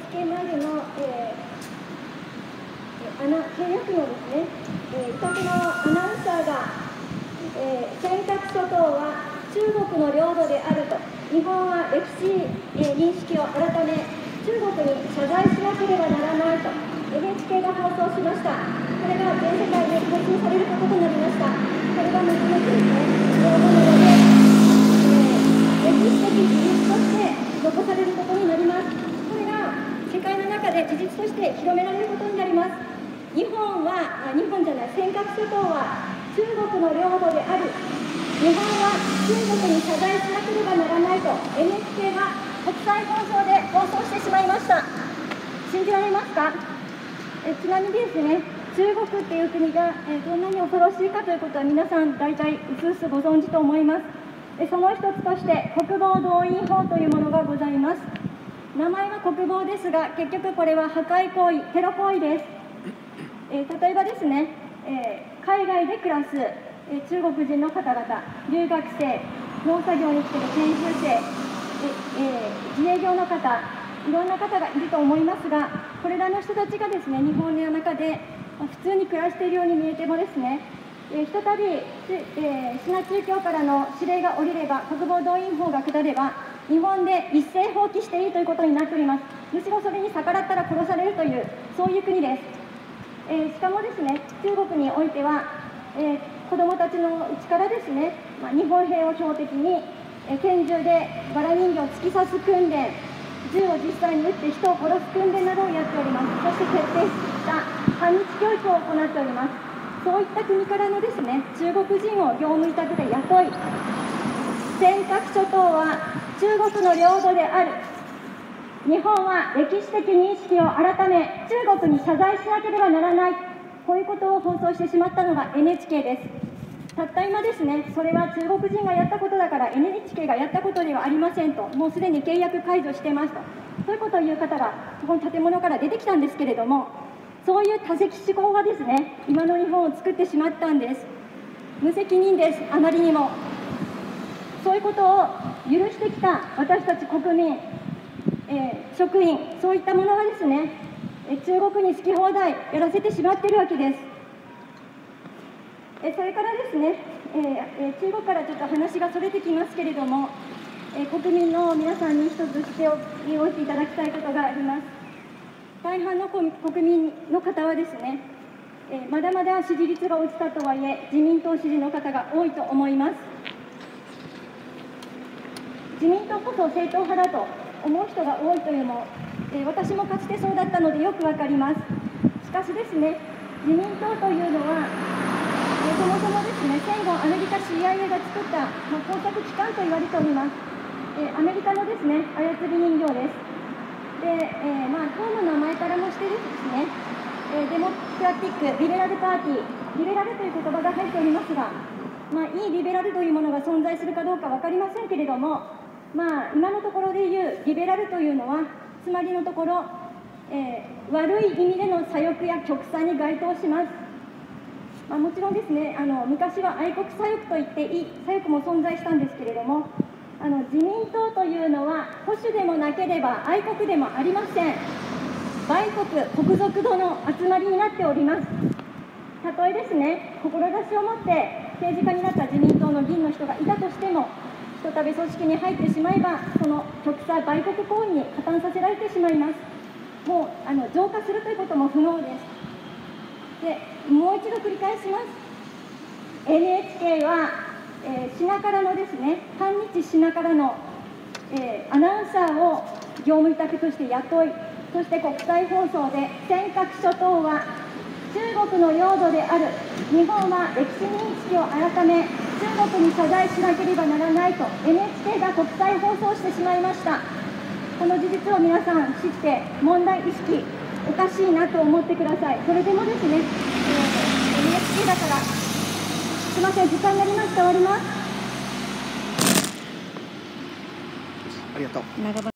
NHK 前での、えー、アナ契約のですね、えー、委託のアナウンサーが、えー、尖閣諸島は中国の領土であると日本は歴史、えー、認識を改め中国に謝罪しなければならないと NHK が放送しました。これが全世界に配信されることとなりました。これが後々ですね。は日本じゃない尖閣諸島は中国の領土である。日本は中国に謝罪しなければならないと NHK が国際放送で放送してしまいました。信じられますか？えちなみにですね中国っていう国が、えどんなに恐ろしいかということは皆さん大体うすうすご存知と思います。えその一つとして国防動員法というものがございます。名前は国防ですが結局これは破壊行為テロ行為です、え例えばですね、え海外で暮らす、え中国人の方々留学生農作業に来ている研修生え、え自営業の方いろんな方がいると思いますがこれらの人たちがですね日本の中で普通に暮らしているように見えてもですねえひとたび、えー、シナ中教からの指令が下りれば国防動員法が下れば日本で一斉放棄していいということになっております。むしろそれに逆らったら殺されるというそういう国です、えー、しかもですね中国においては、えー、子どもたちのうちからですね、まあ、日本兵を標的に、え拳銃でバラ人形を突き刺す訓練銃を実際に撃って人を殺す訓練などをやっております。そして徹底した反日教育を行っております。そういった国からのですね中国人を業務委託で雇い尖閣諸島は中国の領土である日本は歴史的認識を改め中国に謝罪しなければならない。こういうことを放送してしまったのが NHK です。たった今ですねそれは中国人がやったことだから NHK がやったことではありませんともうすでに契約解除してますと。そういうことを言う方がこの建物から出てきたんですけれどもそういう多責思考がですね今の日本を作ってしまったんです。無責任ですあまりにも。そういうことを許してきた私たち国民、えー、職員そういったものがですね中国に好き放題やらせてしまっているわけです。えそれからですね、えー、中国からちょっと話がそれてきますけれども、えー、国民の皆さんに一つしておいていただきたいことがあります。大半の国民の方はですね、えまだまだ支持率が落ちたとはいえ自民党支持の方が多いと思います。自民党こそ正統派だと思う人が多いというのも、え私もかつてそうだったのでよくわかります。しかしですね自民党というのは、えそもそもですね戦後アメリカ CIA が作った、ま工作機関と言われております、えアメリカのですね操り人形です。で、え、まあ、党の名前からもしてですね、え、デモクラティック・リベラルパーティー、リベラルという言葉が入っておりますが、まあ、いいリベラルというものが存在するかどうか分かりませんけれども、まあ、今のところで言うリベラルというのは、つまりのところ、えー、悪い意味での左翼や極左に該当します。まあ、もちろんですねあの昔は愛国左翼といっていい左翼も存在したんですけれどもあの自民党というのは保守でもなければ愛国でもありません売国国賊度の集まりになっておりますたとえですね志を持って政治家になった自民党の議員の人がいたとしてもひとたび組織に入ってしまえばその極左売国行為に加担させられてしまいます。もうあの浄化するということも不能です。でもう一度繰り返します。NHK はえー、品からのですね反日品からの、えー、アナウンサーを業務委託として雇いそして国際放送で尖閣諸島は中国の領土である日本は歴史認識を改め中国に謝罪しなければならないと NHK が国際放送してしまいました。この事実を皆さん知って問題意識おかしいなと思ってください。それでもですね、えー、NHK だからすいません時間になりました。終わります。ありがとう。